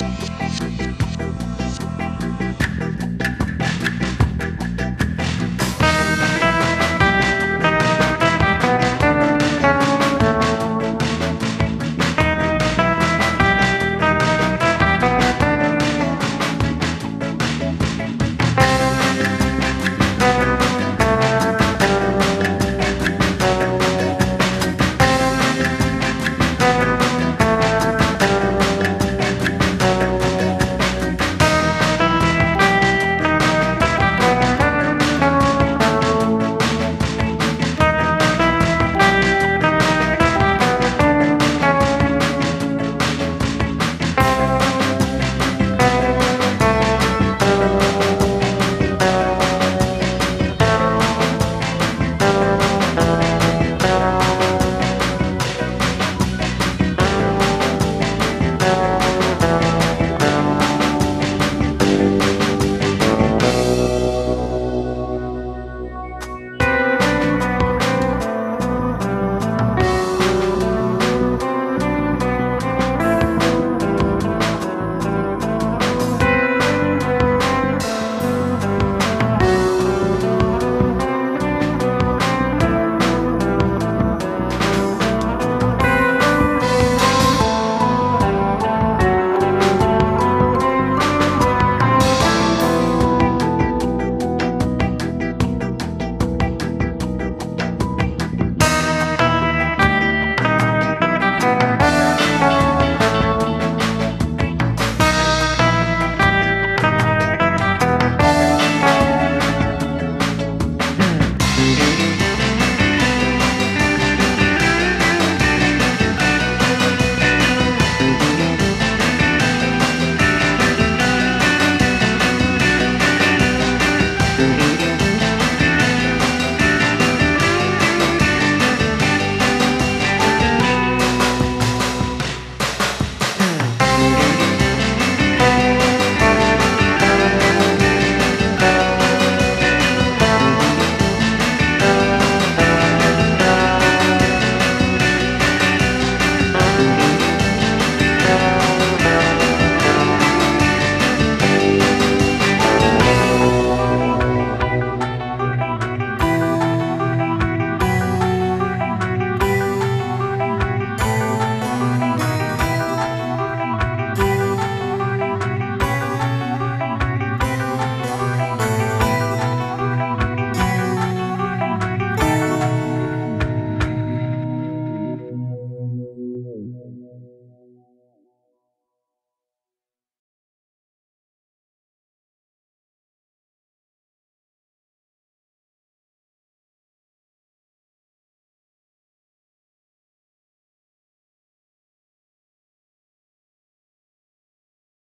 Bye.